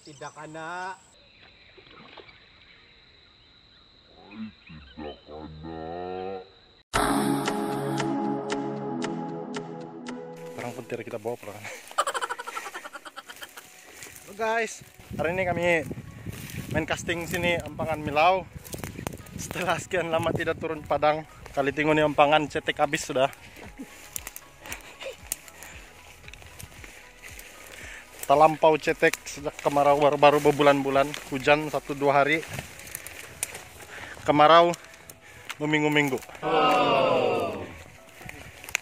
tidak ana. Perang petir kita bawa perang. Halo guys, hari ini kami main casting sini Ampangan Milau. Setelah sekian lama tidak turun Padang, kali tinggal nih Ampangan cetek habis sudah. Terlampau cetek sejak kemarau baru, baru berbulan-bulan, hujan satu dua hari, kemarau meminggu-minggu.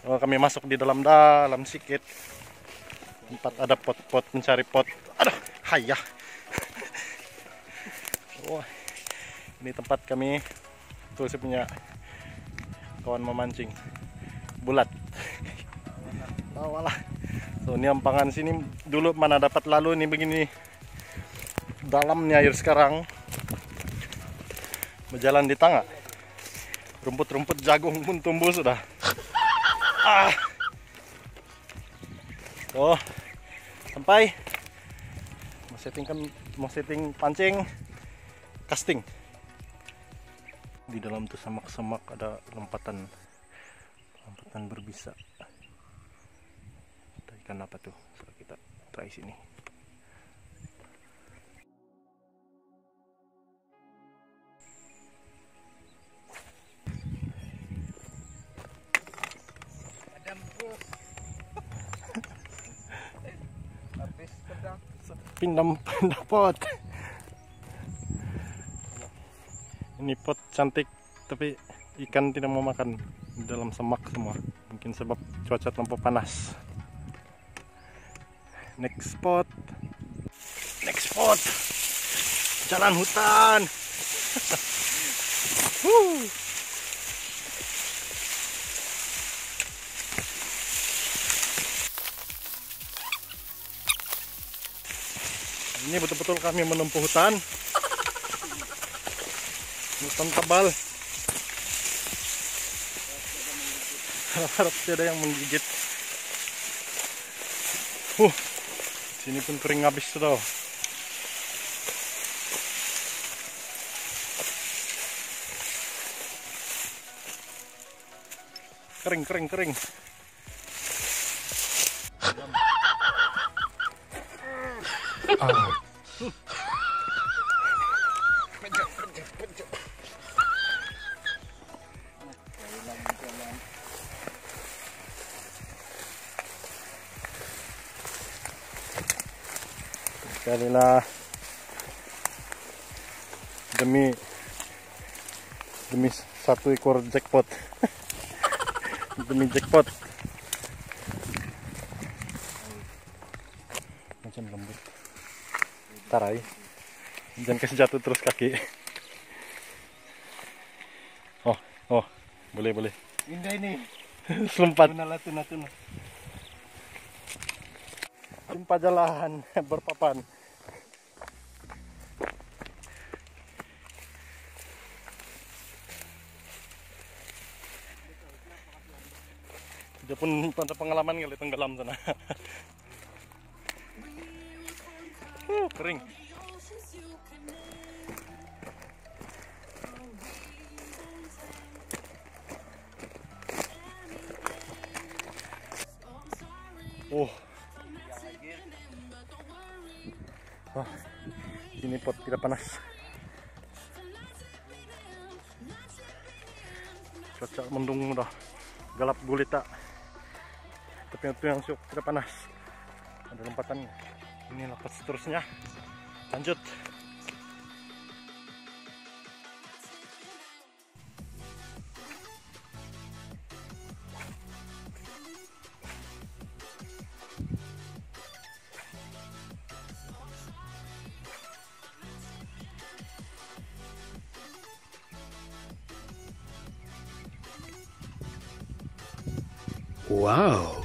Oh, kami masuk di dalam dalam sikit. Tempat ada pot-pot mencari pot. Aduh, hayah. Oh, ini tempat kami. Tuh saya punya kawan memancing. Bulat. Oh, So, ini ampangan sini dulu mana dapat lalu ini begini. Dalamnya air sekarang. Berjalan di tangga. Rumput-rumput jagung pun tumbuh sudah. Ah. Oh, sampai mau setting kan mau setting pancing casting di dalam tuh semak-semak ada lompatan lompatan berbisa ikan apa tuh Coba kita try sini? Pedang. pindah pot. Ini pot cantik tapi ikan tidak mau makan. Dalam semak semua. Mungkin sebab cuaca terlalu panas next spot. Next spot. Jalan hutan. Ini betul-betul kami menempuh hutan. Hutan tebal. Harap tidak ada yang menggigit. Uh sini pun kering habis sudah kering kering kering sekalilah demi demi satu ekor jackpot. Demi jackpot. Macam lembut. Tarai jangan kasih jatuh terus kaki. Oh oh. Boleh boleh. Indah ini. selempat Tuna tuna tuna. jumpa jalan berpapan pun pada pengalaman kali tenggelam sana uh, kering oh Wah, ini pot tidak panas. Cuaca mendung udah gelap gulita. Tapi itu yang tidak panas. Ada lompatannya. Ini lepas seterusnya. Lanjut. Wow.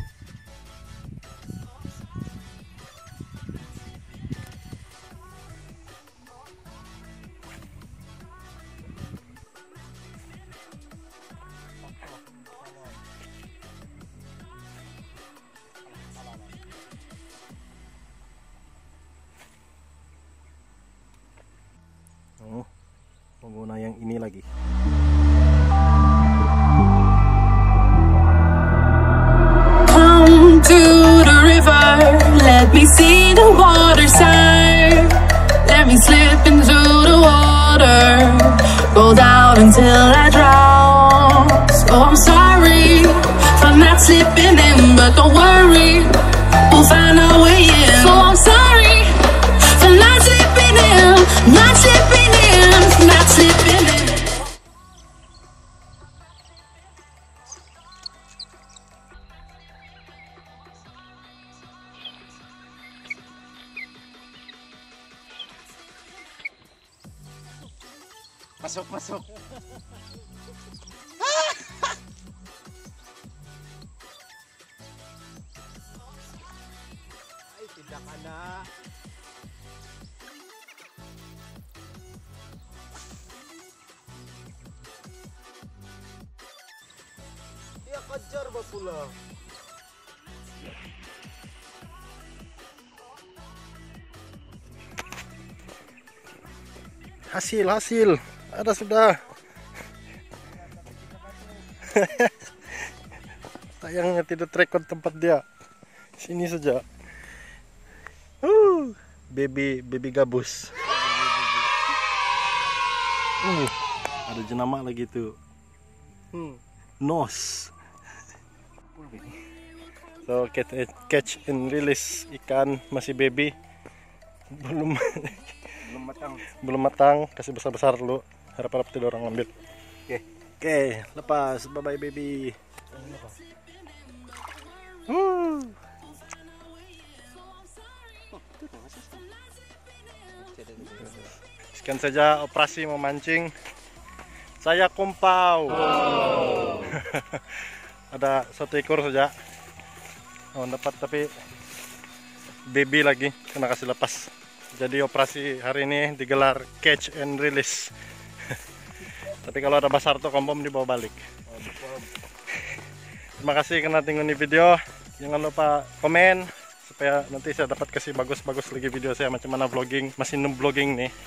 Ini lagi. Come to the river, let me see the water side. Masuk, masuk. Ay, tidak na. Ya kejar ba pula. Hasil, hasil. Ada sudah. Sayangnya tidak record tempat dia. Sini saja. Uh, baby baby gabus. Uh, ada jenama lagi tuh. Hmm. Nos. So catch, catch and release ikan masih baby. Belum Belum matang. belum matang kasih besar besar dulu harap harap tidak orang ambil Oke. oke lepas. Bye bye baby. Uh. sekian saja operasi memancing saya kumpau. Ada satu ekor saja. Oh dapat tapi baby lagi. Kena kasih lepas. Jadi operasi hari ini digelar catch and release tapi kalau ada besar tuh kompom dibawa balik. Terima kasih karena tinggal di video. Jangan lupa komen supaya nanti saya dapat kasih bagus-bagus lagi video saya macam mana vlogging masih noob vlogging nih.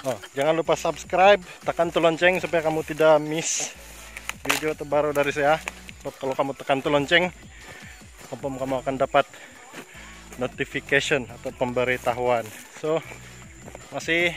Oh, jangan lupa subscribe tekan tuh lonceng supaya kamu tidak miss video terbaru dari saya. Sebab kalau kamu tekan tuh lonceng kompom kamu akan dapat notification atau pemberitahuan. So masih